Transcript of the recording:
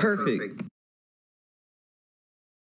K.O. Perfect.